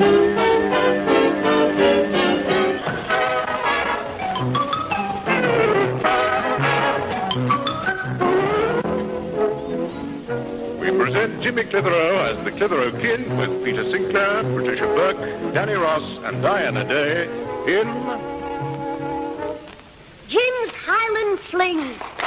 We present Jimmy Clitheroe as the Clitheroe Kid with Peter Sinclair, Patricia Burke, Danny Ross, and Diana Day in Jim's Highland Fling.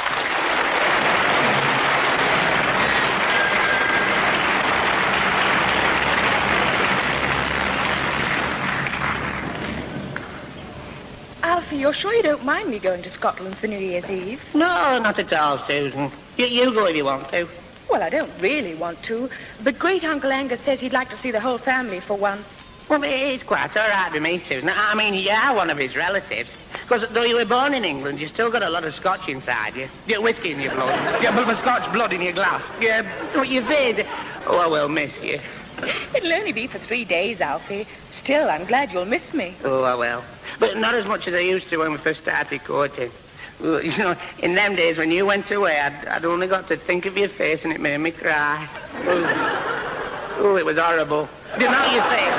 Alfie, you're sure you don't mind me going to Scotland for New Year's Eve? No, not at all, Susan. You, you go if you want to. Well, I don't really want to, but Great Uncle Angus says he'd like to see the whole family for once. Well, it's quite all right with me, Susan. I mean, you are one of his relatives. Because though you were born in England, you've still got a lot of Scotch inside you. You whiskey in your blood. You have a bit of Scotch blood in your glass. Yeah, what you did. Oh, I will miss you. It'll only be for three days, Alfie. Still, I'm glad you'll miss me. Oh, I will. But not as much as I used to when we first started courting. You know, in them days when you went away, I'd, I'd only got to think of your face and it made me cry. Oh, it was horrible. Did not you think?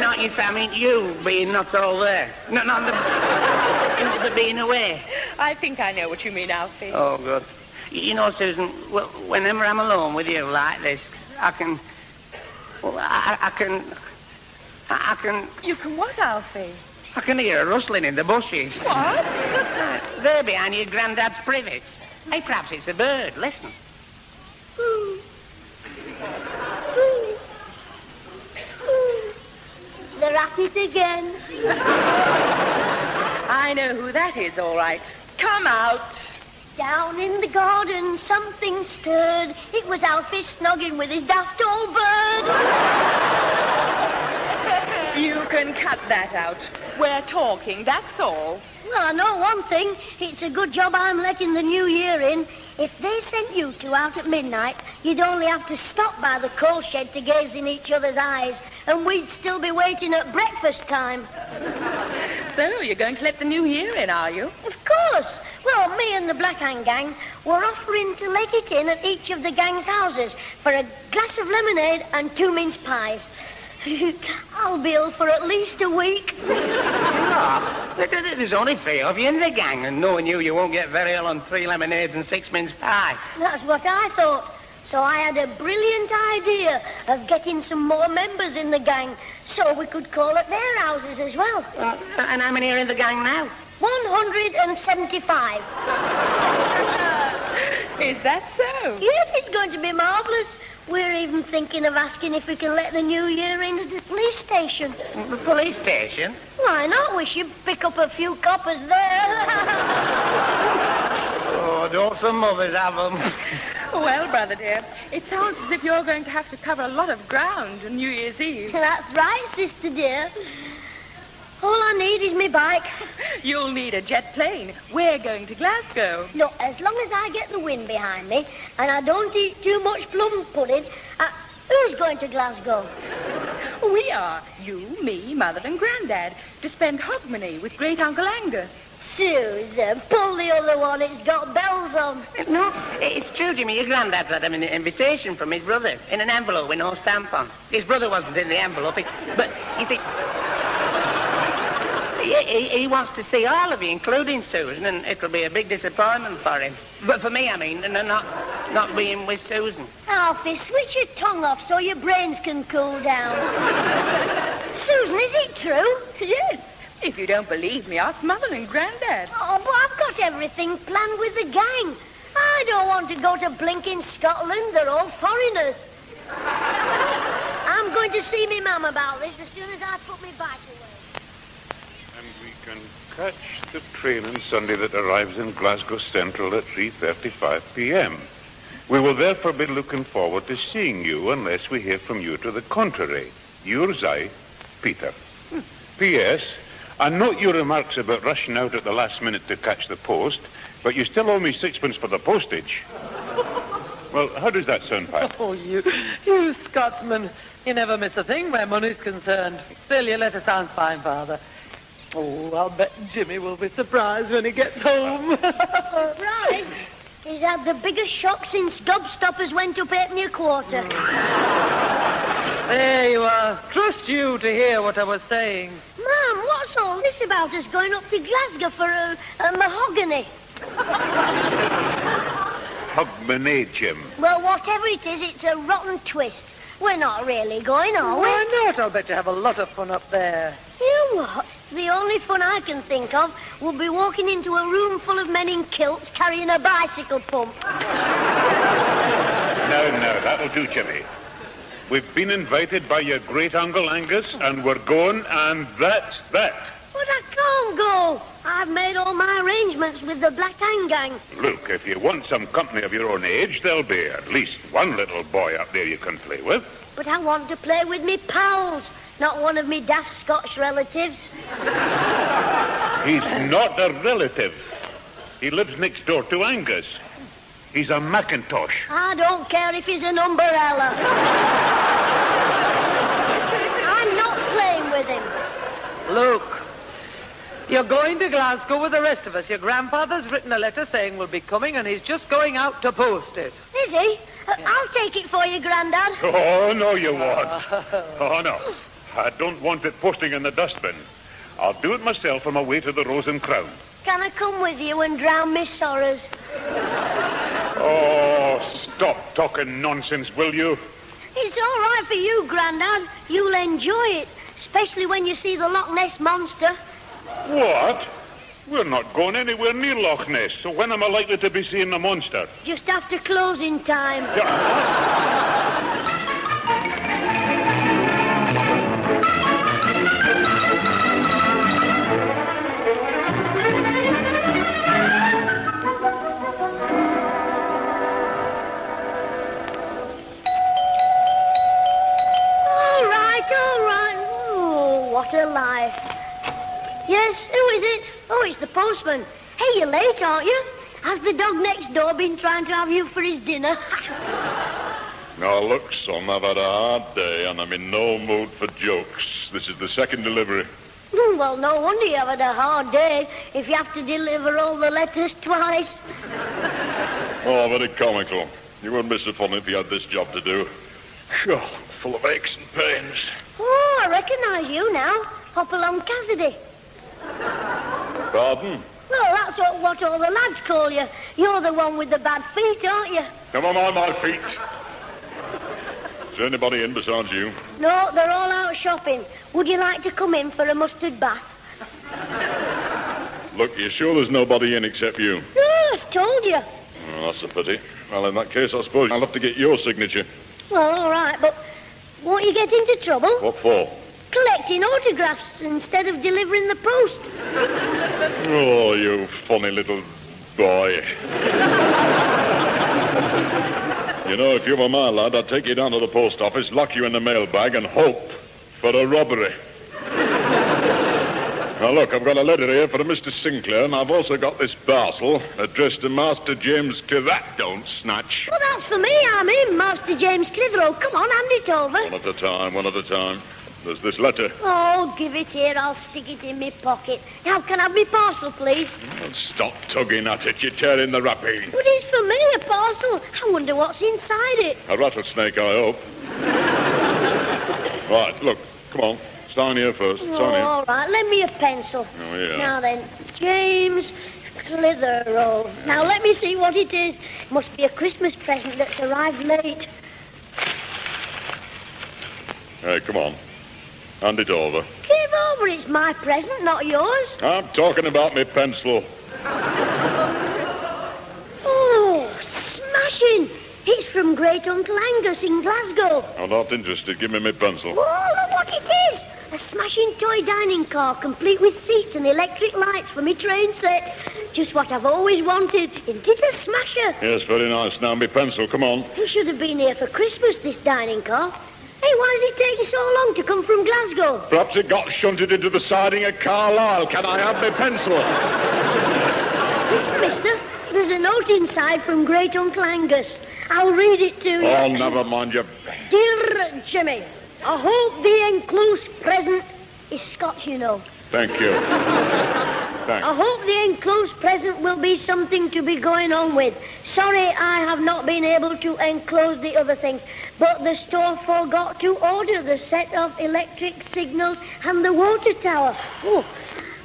Not you, I mean you being not all there. Not, not the, the being away. I think I know what you mean, Alfie. Oh, good. You know, Susan, wh- whenever I'm alone with you like this, I can. Well, I, I can. I can. You can what, Alfie? I can hear a rustling in the bushes. What? There behind your granddad's privet. Hey, perhaps it's a bird. Listen. They're at it again. I know who that is, all right. Come out. Down in the garden, something stirred. It was Alfie snogging with his daft old bird. You can cut that out. We're talking, that's all. Well, I know one thing. It's a good job I'm letting the new year in. If they sent you two out at midnight, you'd only have to stop by the coal shed to gaze in each other's eyes, and we'd still be waiting at breakfast time. So, you're going to let the new year in, are you? Of course. Well, me and the Black Hand Gang were offering to let it in at each of the gang's houses for a glass of lemonade and two mince pies. I'll be ill for at least a week. There- there- there's only three of you in the gang, and knowing you, you won't get very ill on three lemonades and six mince pies. That's what I thought. So I had a brilliant idea of getting some more members in the gang so we could call at their houses as well. Uh, and how many are in the gang now? 175. Is that so? Yes, it's going to be marvellous. We're even thinking of asking if we can let the new year in at the police station. The police station? Why not? We should pick up a few coppers there. Oh, don't some mothers have them. Well, brother dear, it sounds as if you're going to have to cover a lot of ground on New Year's Eve. That's right, sister dear. All I need is my bike. You'll need a jet plane. We're going to Glasgow. Look, as long as I get the wind behind me and I don't eat too much plum pudding, uh, who's going to Glasgow? We are. You, me, Mother, and Grandad to spend Hogmanay with Great Uncle Angus. Susan, pull the other one. It's got bells on. No, it's true, Jimmy. Your granddad had him an invitation from his brother in an envelope with no stamp on. His brother wasn't in the envelope, he- but you see. He, he, he wants to see all of you, including Susan, and it'll be a big disappointment for him. But for me, I mean, and not not being with Susan. Alfie, switch your tongue off so your brains can cool down. Susan, is it true? Yes. If you don't believe me, ask Mother and Grandad. Oh, but I've got everything planned with the gang. I don't want to go to blinking Scotland. They're all foreigners. I'm going to see me mum about this as soon as I put my bike away. And can catch the train on Sunday that arrives in Glasgow Central at 3.35 p.m. We will therefore be looking forward to seeing you unless we hear from you to the contrary. Yours aye, Peter. P.S. I note your remarks about rushing out at the last minute to catch the post, but you still owe me sixpence for the postage. well, how does that sound, Pat? Oh, you, you Scotsman. You never miss a thing where money's concerned. Still, your letter sounds fine, Father. Oh, I'll bet Jimmy will be surprised when he gets home. Right. He's had the biggest shock since gobstoppers went up eight and a quarter. There you are. Trust you to hear what I was saying. Mum, what's all this about us going up to Glasgow for a, a mahogany? Hogmanay, Jim. Well, whatever it is, it's a rotten twist. We're not really going, are we? Why not? I'll bet you have a lot of fun up there. You know what? The only fun I can think of would be walking into a room full of men in kilts carrying a bicycle pump. No, no, that'll do, Jimmy. We've been invited by your great uncle Angus, and we're going, and that's that. But I can't go. I've made all my arrangements with the Black Hand Gang. Look, if you want some company of your own age, there'll be at least one little boy up there you can play with. But I want to play with me pals, not one of me daft Scotch relatives. He's not a relative. He lives next door to Angus. He's a Macintosh. I don't care if he's an umbrella. I'm not playing with him. Look, you're going to Glasgow with the rest of us. Your grandfather's written a letter saying we'll be coming, and he's just going out to post it. Is he? Uh, I'll take it for you, Grandad. Oh, no, you won't. Oh, no. I don't want it posting in the dustbin. I'll do it myself on my way to the Rose and Crown. Can I come with you and drown my sorrows? Oh, stop talking nonsense, will you? It's all right for you, Grandad. You'll enjoy it, especially when you see the Loch Ness monster. What? We're not going anywhere near Loch Ness, so when am I likely to be seeing the monster? Just after closing time. All right, all right. Oh, what a life. Yes, who is it? Oh, it's the postman. Hey, you're late, aren't you? Has the dog next door been trying to have you for his dinner? Now, look, son, I've had a hard day and I'm in no mood for jokes. This is the second delivery. Hmm, well, no wonder you have had a hard day if you have to deliver all the letters twice. Oh, very comical. You wouldn't be so funny if you had this job to do. Phew, full of aches and pains. Oh, I recognize you now. Hopalong Cassidy. Pardon? Well, that's what, what all the lads call you. You're the one with the bad feet, aren't you? Never mind my feet. Is there anybody in besides you? No, they're all out shopping. Would you like to come in for a mustard bath? Look, you're sure there's nobody in except you? Oh, I've told you. Oh, that's a pity. Well, in that case, I suppose I'll have to get your signature. Well, all right, but won't you get into trouble? What for? Collecting autographs instead of delivering the post. Oh, you funny little boy. you know, if you were my lad, I'd take you down to the post office, lock you in the mailbag, and hope for a robbery. now, look, I've got a letter here for a Mr. Sinclair, and I've also got this parcel addressed to Master James. That don't snatch. Well, that's for me. I'm in, Master James Clitheroe. Come on, hand it over. One at a time, one at a time. There's this letter. Oh, give it here. I'll stick it in my pocket. Now, can I have my parcel, please? Oh, stop tugging at it. You're tearing the wrapping. But it's for me, a parcel. I wonder what's inside it. A rattlesnake, I hope. right, look, come on. Sign here first. Sign Oh, here. all right, lend me a pencil. Oh, yeah. Now then, James Clitheroe. Now, let me see what it is. Must be a Christmas present that's arrived late. Hey, come on. Hand it over. Give over, it's my present, not yours. I'm talking about my pencil. Oh, smashing. It's from Great Uncle Angus in Glasgow. I'm not interested. Give me my pencil. Oh, look what it is. A smashing toy dining car, complete with seats and electric lights for me train set. Just what I've always wanted. It a smasher? Yes, very nice. Now, my pencil. Come on. It should have been here for Christmas, this dining car. Hey, why does it take you so long to come from Glasgow? Perhaps it got shunted into the siding at Carlisle. Can I have my pencil? Listen, mister, there's a note inside from Great Uncle Angus. I'll read it to you. Oh, never mind you. Dear Jimmy, I hope the enclosed present is Scotch, you know. Thank you. Thanks. I hope the enclosed present will be something to be going on with. Sorry I have not been able to enclose the other things, but the store forgot to order the set of electric signals and the water tower. Oh.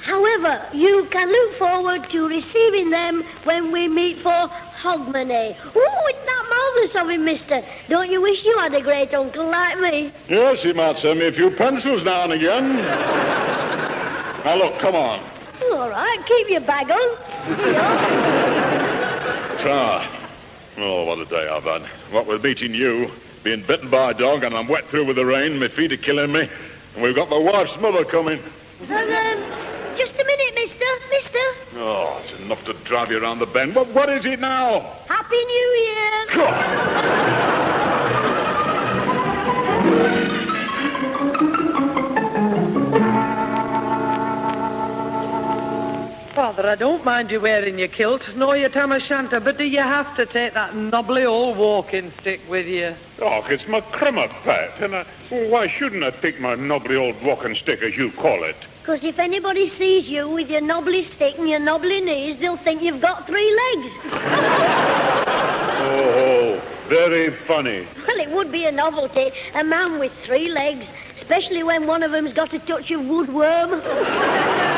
However, you can look forward to receiving them when we meet for Hogmanay. Oh, isn't that marvellous of him, mister? Don't you wish you had a great uncle like me? Yes, he might send me a few pencils now and again. now, look, come on. All right, keep your bag on. Ah. Oh, what a day I've had. What with meeting you, being bitten by a dog, and I'm wet through with the rain, my feet are killing me, and we've got my wife's mother coming. And, um, just a minute, mister. Mister. Oh, it's enough to drive you around the bend. What, what is it now? Happy New Year. God. Father, I don't mind you wearing your kilt nor your tam o' shanter, but do you have to take that knobbly old walking stick with you? Oh, it's my crummer, Pat, and I, well, why shouldn't I take my knobbly old walking stick, as you call it? Because if anybody sees you with your knobbly stick and your knobbly knees, they'll think you've got three legs. Oh, very funny. Well, it would be a novelty, a man with three legs, especially when one of them's got a touch of woodworm.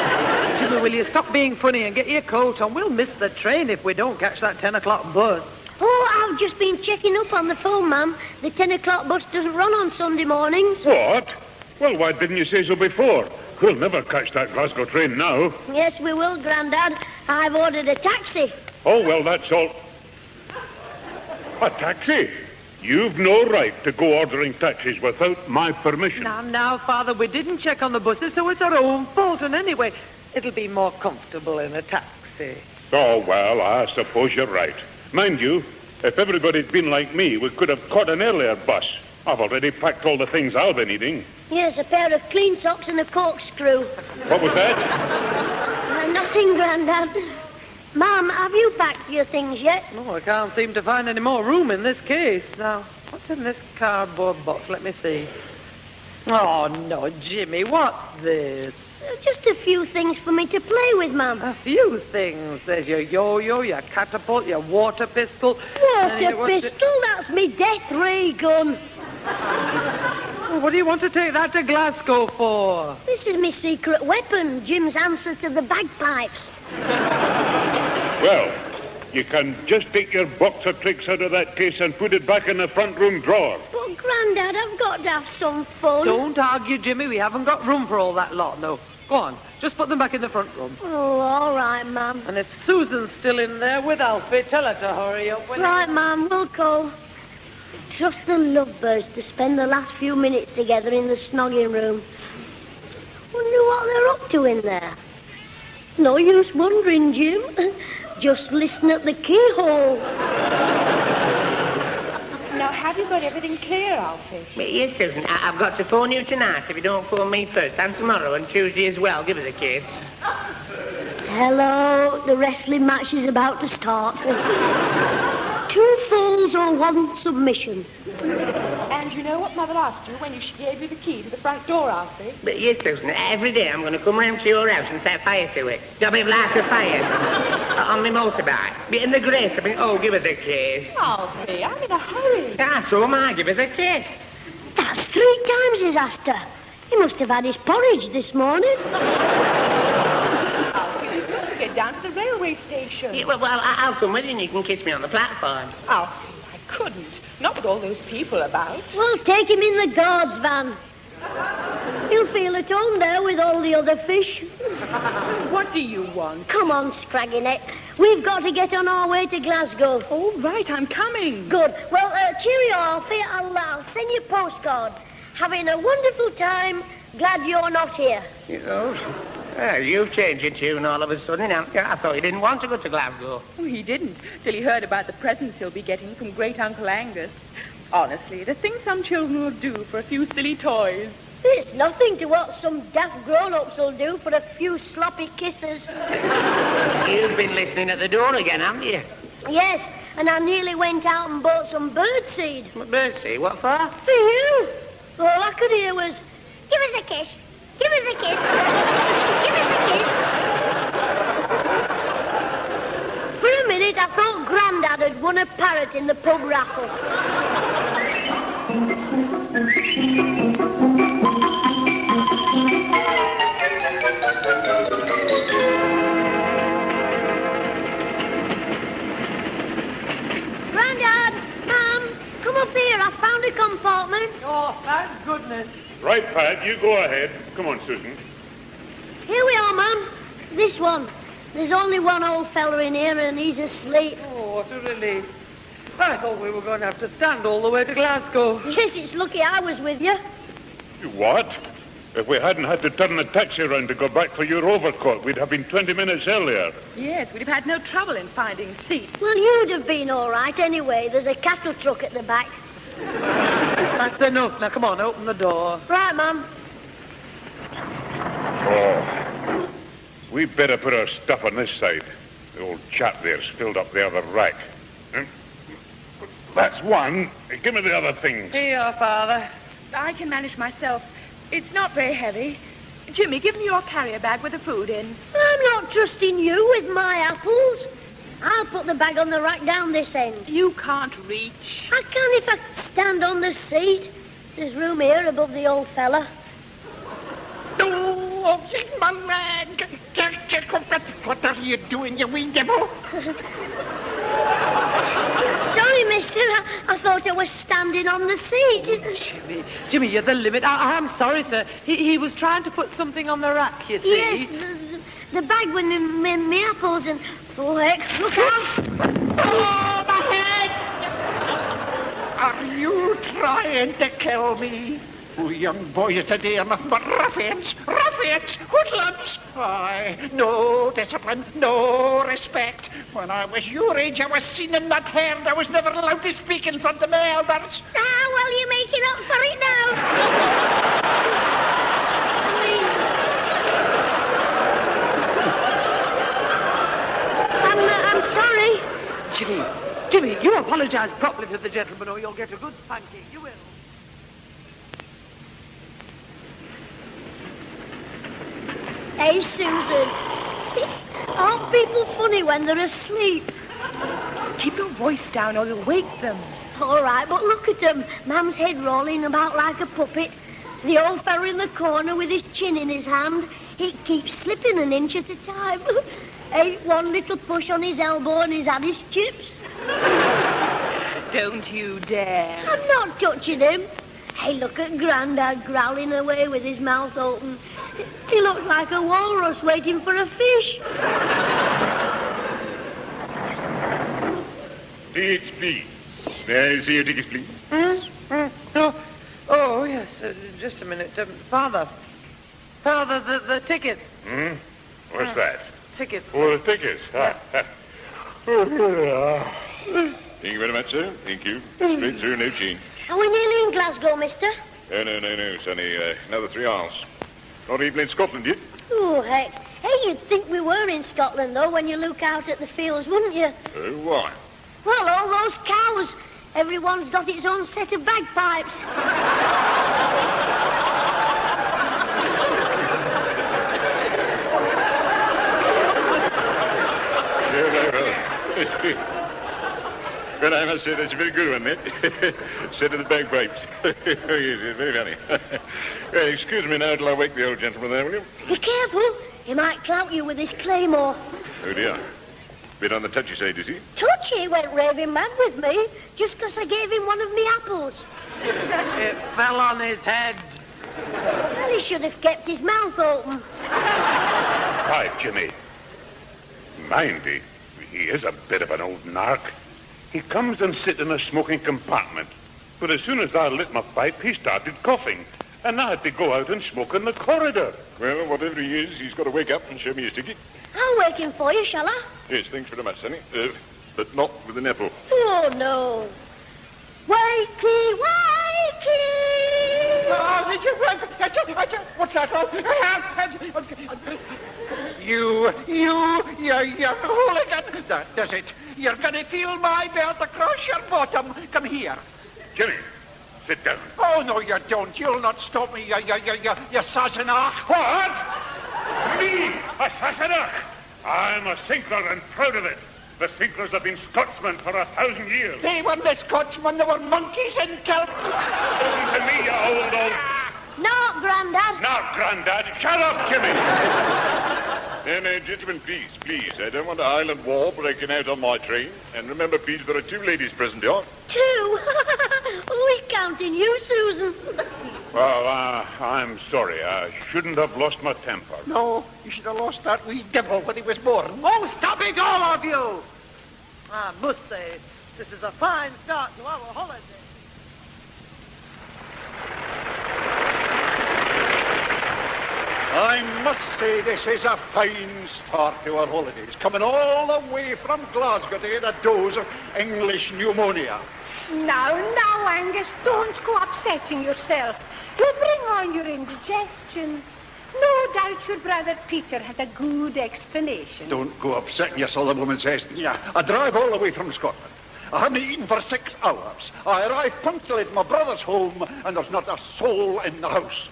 Jimmy, will you stop being funny and get your coat on? We'll miss the train if we don't catch that 10 o'clock bus. Oh, I've just been checking up on the phone, ma'am. The 10 o'clock bus doesn't run on Sunday mornings. What? Well, why didn't you say so before? We'll never catch that Glasgow train now. Yes, we will, Grandad. I've ordered a taxi. Oh, well, that's all. A taxi? You've no right to go ordering taxis without my permission. Now, now, Father, we didn't check on the buses, so it's our own fault. And anyway, it'll be more comfortable in a taxi. Oh, well, I suppose you're right. Mind you, if everybody'd been like me, we could have caught an earlier bus. I've already packed all the things I'll be needing. Yes, a pair of clean socks and a corkscrew. What was that? Uh, nothing, Grandad. Ma'am, have you packed your things yet? Oh, I can't seem to find any more room in this case. Now, what's in this cardboard box? Let me see. Oh, no, Jimmy, what's this? Just a few things for me to play with, Mum. A few things. There's your yo-yo, your catapult, your water pistol. Water Uh, what's it- pistol? That's me death ray gun. Oh, What do you want to take that to Glasgow for? This is my secret weapon, Jim's answer to the bagpipes. Well, you can just take your box of tricks out of that case and put it back in the front room drawer. But, Grandad, I've got to have some fun. Don't argue, Jimmy. We haven't got room for all that lot, no. Go on. Just put them back in the front room. Oh, all right, Mum. And if Susan's still in there with Alfie, tell her to hurry up. you? Right, ma'am, we'll go. Trust the lovebirds to spend the last few minutes together in the snogging room. Wonder what they're up to in there. No use wondering, Jim. Just listen at the keyhole. Now, have you got everything clear, Alfie? But yes, Susan, I- I've got to phone you tonight if you don't phone me first, and tomorrow and Tuesday as well. Give us a kiss. Hello, the wrestling match is about to start. Two falls or one submission. And you know what Mother asked you when she gave you the key to the front door, Alfie? But yes, Susan, every day I'm going to come round to your house and set fire to it. Got me light a fire on my motorbike. Be in the grace. I mean, oh, give us a kiss. Alfie, I'm in a hurry. Ah, so am I. Give us a kiss. That's three times he's asked her. He must have had his porridge this morning. Alfie, we've got to get down to the railway station. Yeah, well, well, I- I'll come with you and you can kiss me on the platform. Alfie, I couldn't. Not with all those people about. Well, take him in the guard's van. He'll feel at home there with all the other fish. What do you want? Come on, Scraggy Neck. We've got to get on our way to Glasgow. All right, I'm coming. Good. Well, uh, cheerio, Alfie. I'll, I'll send you a postcard. Having a wonderful time. Glad you're not here. You know, well, you've changed your tune all of a sudden. haven't you? I thought you didn't want to go to Glasgow. Oh, he didn't, till he heard about the presents he'll be getting from Great Uncle Angus. Honestly, the things some children will do for a few silly toys. It's nothing to what some daft grown-ups will do for a few sloppy kisses. You've been listening at the door again, haven't you? Yes, and I nearly went out and bought some birdseed. Birdseed? what for? For you. All I could hear was, give us a kiss. Give us a kiss. give us a kiss. Had won a parrot in the pub raffle. Grandad, Mum, come up here. I found a compartment. Oh, thank goodness. Right, Pat, you go ahead. Come on, Susan. Here we are, Mum. This one. There's only one old fella in here, and he's asleep. Oh, what a relief. I thought we were going to have to stand all the way to Glasgow. Yes, it's lucky I was with you. You what? If we hadn't had to turn the taxi around to go back for your overcoat, we'd have been 20 minutes earlier. Yes, we'd have had no trouble in finding seats. Well, you'd have been all right anyway. There's a cattle truck at the back. That's enough. Now, come on, open the door. Right, Mum. Oh. We better put our stuff on this side. The old chap there's filled up the other rack. That's one. Give me the other things. Here, Father. I can manage myself. It's not very heavy. Jimmy, give me your carrier bag with the food in. I'm not trusting you with my apples. I'll put the bag on the rack down this end. You can't reach. I can if I stand on the seat. There's room here above the old fella. Oh, my leg! What are you doing, you wee devil? Sorry, mister. I, I thought I was standing on the seat. Oh, Jimmy, Jimmy, you're the limit. I, I'm sorry, sir. He, he was trying to put something on the rack, you see. Yes, the, the, the bag with me, me, me apples and... Oh, heck, look out. Oh, my head! Are you trying to kill me? Oh, young boys today are nothing but ruffians, ruffians, hoodlums. Aye, no discipline, no respect. When I was your age, I was seen in that herd. I was never allowed to speak in front of my elders. Ah, well, you're making up for it now. I'm, uh, I'm sorry. Jimmy, Jimmy, you apologize properly to the gentleman or you'll get a good spanking. You will. Hey, Susan. Aren't people funny when they're asleep? Keep your voice down or you'll wake them. All right, but look at them. Mum's head rolling about like a puppet. The old fella in the corner with his chin in his hand. He keeps slipping an inch at a time. Ain't one little push on his elbow and he's had his chips. Don't you dare. I'm not touching him. Hey, look at Grandad growling away with his mouth open. He looks like a walrus waiting for a fish. Tickets, please. May I see your tickets, please? Oh, oh yes, uh, just a minute. Um, Father. Father, the, the tickets. Hmm? What's that? Tickets. Oh, the tickets. Ah, Thank you very much, sir. Thank you. Straight through, no change. Are we nearly in Glasgow, mister? No, no, no, no, Sonny. Uh, another three hours. Not even in Scotland yet. Oh, heck. Hey, you'd think we were in Scotland, though, when you look out at the fields, wouldn't you? Oh, why? Well, all those cows. Everyone's got its own set of bagpipes. Yeah. Well, I must say that's a very good one, that. Set to the bagpipes. oh, yes, it's very funny. well, excuse me now till I wake the old gentleman there, will you? Be careful. He might clout you with his claymore. Oh, dear. Bit on the touchy side, is he? Touchy went raving mad with me just 'cause I gave him one of me apples. It fell on his head. Well, he should have kept his mouth open. Right, Jimmy. Mind, he, he is a bit of an old narc. He comes and sits in a smoking compartment. But as soon as I lit my pipe, he started coughing. And I had to go out and smoke in the corridor. Well, whatever he is, he's got to wake up and show me his ticket. I'll wake him for you, shall I? Yes, thanks very much, Sonny. Uh, but not with an apple. Oh, no. Wakey, wakey! Oh, What's that? You, you, you, you hooligan. That does it. You're going to feel my belt across your bottom. Come here. Jimmy, sit down. Oh, no, you don't. You'll not stop me, you, you, you, you, you Sassenach. What? Me, a Sassenach? I'm a Sinclair and proud of it. The Sinclairs have been Scotsmen for a thousand years. They were the Scotsmen. They were monkeys in kilts. Listen to me, you old, old... No, Grandad. Now, Grandad, shut up, Jimmy. Now, now, gentlemen, please, please. I don't want a island war breaking out on my train. And remember, please, there are two ladies present here. Two. we counting you, Susan. Well, uh, I'm sorry. I shouldn't have lost my temper. No, you should have lost that wee devil when he was born. Oh, stop it, all of you! I must say, this is a fine start to our holiday. I must say this is a fine start to our holidays, coming all the way from Glasgow to get a dose of English pneumonia. Now, now, Angus, don't go upsetting yourself. You'll bring on your indigestion. No doubt your brother Peter has a good explanation. Don't go upsetting yourself, the woman says. Yeah, I drive all the way from Scotland. I haven't eaten for six hours. I arrive punctually at my brother's home, and there's not a soul in the house.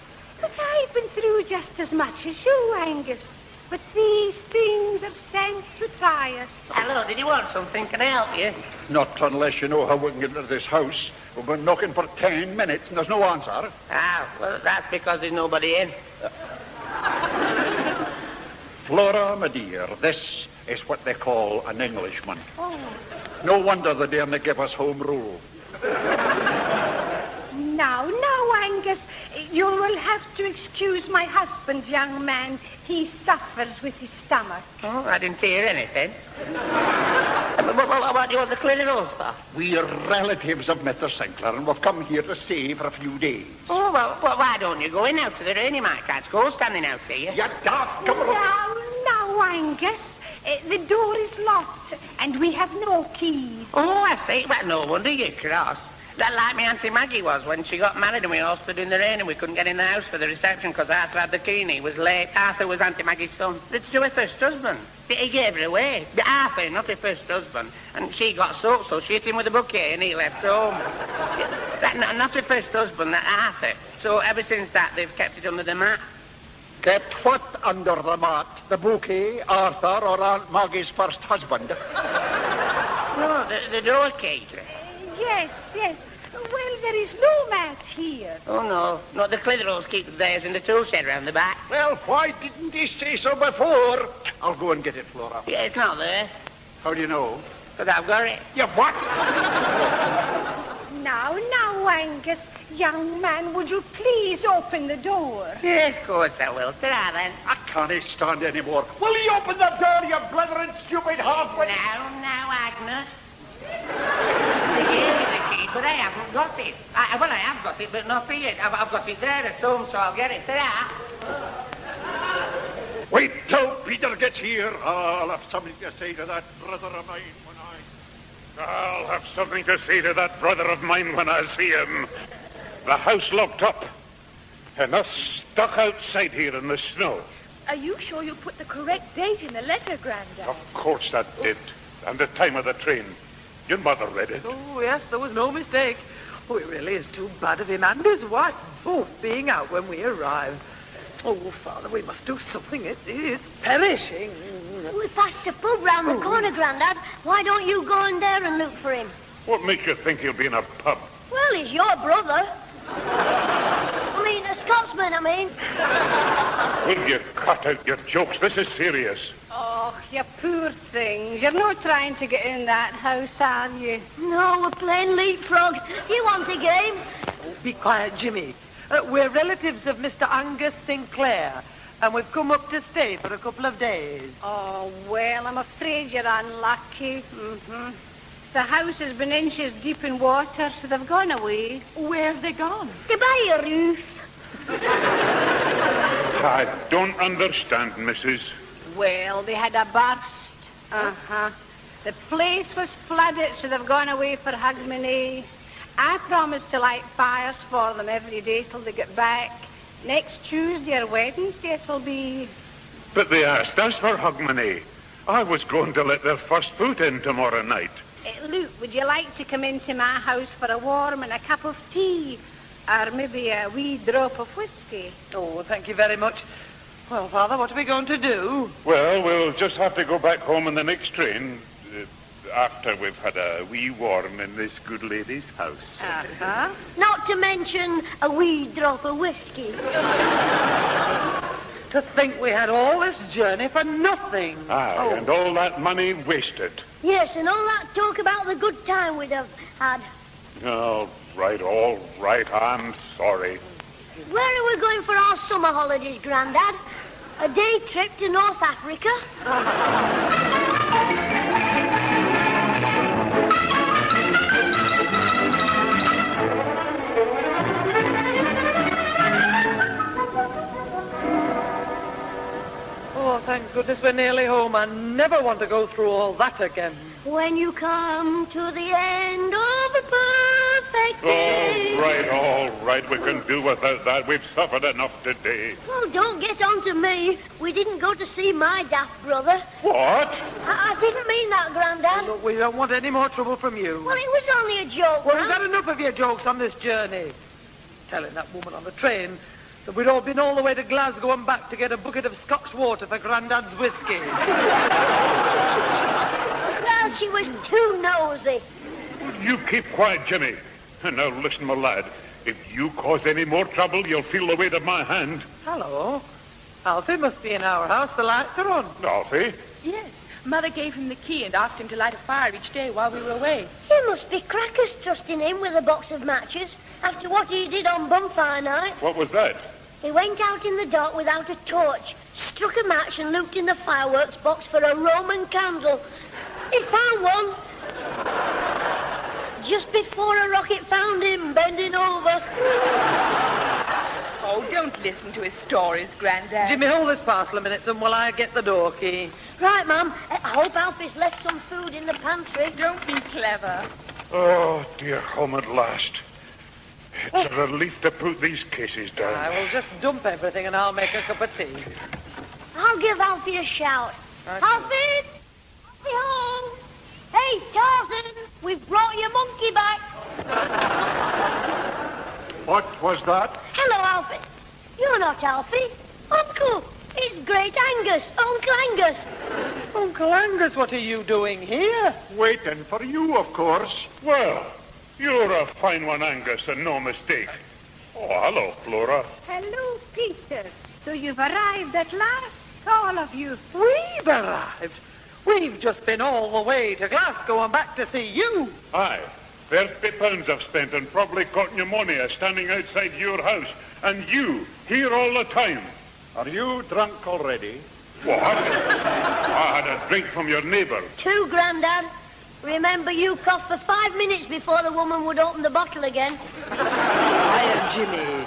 But I've been through just as much as you, Angus. But these things are sent to try us. Hello, did you want something? Can I help you? Not unless you know how we can get into this house. We've been knocking for ten minutes, and there's no answer. Ah, well, that's because there's nobody in. Flora, my dear, this is what they call an Englishman. Oh. No wonder they daren't give us home rule. Now, now, Angus, you will have to excuse my husband, young man. He suffers with his stomach. Oh, I didn't hear anything. what, what, what do you want the clinical stuff? We're relatives of Mr. Sinclair, and we've come here to stay for a few days. Oh, well, well, why don't you go in out to the rain? You might catch cold standing out there. You daft, come on. Now, now, Angus, uh, the door is locked, and we have no key. Oh, I see. Well, no wonder you're cross. That like my Auntie Maggie was when she got married and we all stood in the rain and we couldn't get in the house for the reception because Arthur had the key and he was late. Arthur was Auntie Maggie's son. It's to her first husband. He gave her away. But Arthur, not her first husband. And she got soaked, so she hit him with a bouquet and he left home. that, not, not her first husband, that Arthur. So ever since that, they've kept it under the mat. Kept what under the mat? The bouquet, Arthur, or Aunt Maggie's first husband? No, the, the door key. Yes, yes. Well, there is no mat here. Oh, no. No, the Clitheroes keep theirs in the tool shed round the back. Well, why didn't he say so before? I'll go and get it, Flora. Yeah, it's not there. How do you know? Because I've got it. You what? Now, now, Angus, young man, would you please open the door? Yes, of course I will. Ta then. I can't stand any more. Will you open the door, you blithering stupid halfway? Now, now, Angus. Here is the key, but I haven't got it. I, well, I have got it, but not here. I've, I've got it there at home, so I'll get it. Ta-ra. Wait till Peter gets here. I'll have something to say to that brother of mine when I... I'll have something to say to that brother of mine when I see him. The house locked up, and us stuck outside here in the snow. Are you sure you put the correct date in the letter, Grandad? Of course that did. And the time of the train. Your mother read it. Oh, yes, there was no mistake. Oh, it really is too bad of him and his wife both being out when we arrive. Oh, Father, we must do something. It is perishing. We passed a pub round the oh. corner, Grandad. Why don't you go in there and look for him? What makes you think he'll be in a pub? Well, he's your brother. I mean, a Scotsman, I mean. Will you cut out your jokes? This is serious. Oh, you poor things. You're not trying to get in that house, are you? No, we're playing leapfrog. You want a game? Be quiet, Jimmy. Uh, we're relatives of Mr. Angus Sinclair, and we've come up to stay for a couple of days. Oh, well, I'm afraid you're unlucky. Mm-hmm. The house has been inches deep in water, so they've gone away. Where have they gone? To buy a roof. I don't understand, Mrs. Well, they had a burst. Uh-huh. The place was flooded, so they've gone away for Hogmanay. I promised to light fires for them every day till they get back. Next Tuesday or Wednesday it'll be. But they asked us for Hogmanay. I was going to let their first boot in tomorrow night. Uh, Luke, would you like to come into my house for a warm and a cup of tea? Or maybe a wee drop of whiskey? Oh, thank you very much. Well, Father, what are we going to do? Well, we'll just have to go back home in the next train. uh, after we've had a wee warm in this good lady's house. Uh-huh. Not to mention a wee drop of whiskey. To think we had all this journey for nothing. Aye, and all that money wasted. Yes, and all that talk about the good time we'd have had. All right, all right, I'm sorry. Where are we going for our summer holidays, Grandad? A day trip to North Africa? Oh, thank goodness we're nearly home. I never want to go through all that again. When you come to the end of the perfect day. All right, all right, we can do without that. We've suffered enough today. Oh, don't get on to me. We didn't go to see my daft brother. What? I, I didn't mean that, Grandad. Look, we don't want any more trouble from you. Well, it was only a joke. Well, Mum. we've had enough of your jokes on this journey. Telling that woman on the train that we'd all been all the way to Glasgow and back to get a bucket of Scotch water for Grandad's whiskey. Well, she was too nosy. You keep quiet, Jimmy. And now listen, my lad. If you cause any more trouble, you'll feel the weight of my hand. Hello. Alfie must be in our house. The lights are on. Alfie? Yes. Mother gave him the key and asked him to light a fire each day while we were away. He must be crackers trusting him with a box of matches after what he did on bonfire night. What was that? He went out in the dark without a torch, struck a match and looked in the fireworks box for a Roman candle. He found one. Just before a rocket found him bending over. Oh, don't listen to his stories, Grandad. Jimmy, hold this parcel a minute and while I get the door key. Right, Mum. I hope Alfie's left some food in the pantry. Don't be clever. Oh, dear, home at last. It's oh. a relief to put these cases down. I down. will just dump everything and I'll make a cup of tea. I'll give Alfie a shout. Right. Alfie! Alfie home! Hey, Tarzan! We've brought your monkey back. What was that? Hello, Alfie. You're not Alfie. Uncle. It's Great Angus. Uncle Angus. Uncle Angus, what are you doing here? Waiting for you, of course. Well, you're a fine one, Angus, and no mistake. Oh, hello, Flora. Hello, Peter. So you've arrived at last, all of you. We've arrived. We've just been all the way to Glasgow and back to see you. Aye. Thirty pounds I've spent and probably caught pneumonia standing outside your house. And you, here all the time. Are you drunk already? What? I had a drink from your neighbour. Two, Grandad. Remember, you coughed for five minutes before the woman would open the bottle again. I am Jimmy.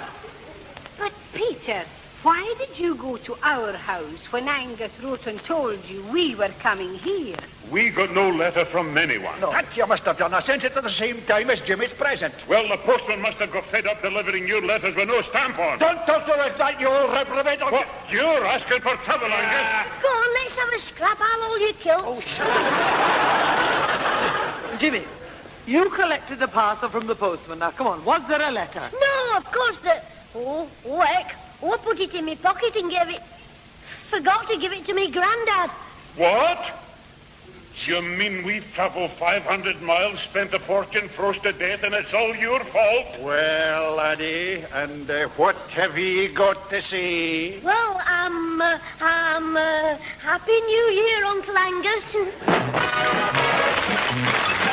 But, Peter, why did you go to our house when Angus wrote and told you we were coming here? We got no letter from anyone. That you must have done. I sent it at the same time as Jimmy's present. Well, the postman must have got fed up delivering you letters with no stamp on. Don't talk to us like you old reprobate. What? You're asking for trouble, Angus. Go on, let's have a scrap. I'll hold your kilt. Oh, Jimmy, you collected the parcel from the postman. Now, come on, was there a letter? No, of course the... Oh, oh, heck. Oh, I put it in my pocket and gave it... Forgot to give it to me Grandad. What? You mean we've travelled 500 miles, spent a fortune, froze to death, and it's all your fault? Well, laddie, and uh, what have ye got to say? Well, um, uh, um, uh, Happy New Year, Uncle Angus.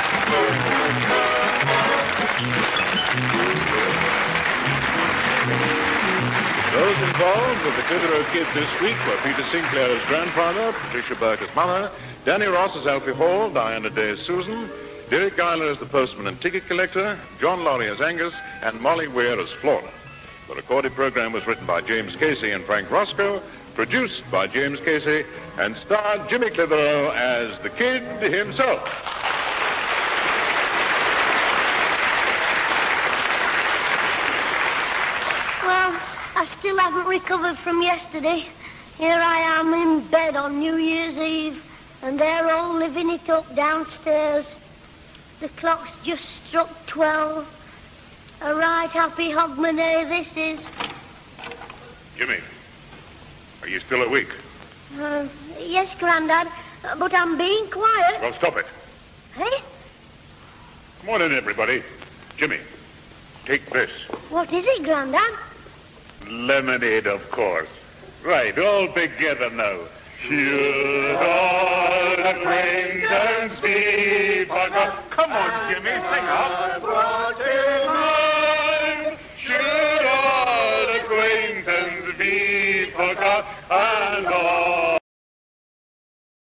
Those involved with the Clitheroe Kid this week were Peter Sinclair as grandfather, Patricia Burke as mother, Danny Ross as Alfie Hall, Diana Day as Susan, Deryck Guyler as the postman and ticket collector, John Laurie as Angus, and Molly Weir as Flora. The recorded program was written by James Casey and Frank Roscoe, produced by James Casey, and starred Jimmy Clitheroe as the kid himself. Well, I still haven't recovered from yesterday. Here I am in bed on New Year's Eve, and they're all living it up downstairs. The clock's just struck twelve. A right happy hogmanay this is. Jimmy, are you still awake? Uh, yes, Grandad. But I'm being quiet. Well, stop it. Eh? Come on in, everybody. Jimmy, take this. What is it, Grandad? Lemonade, of course. Right, all together now. Should all acquaintance be forgot? Come on, Jimmy, sing up. Should all acquaintance be forgot and all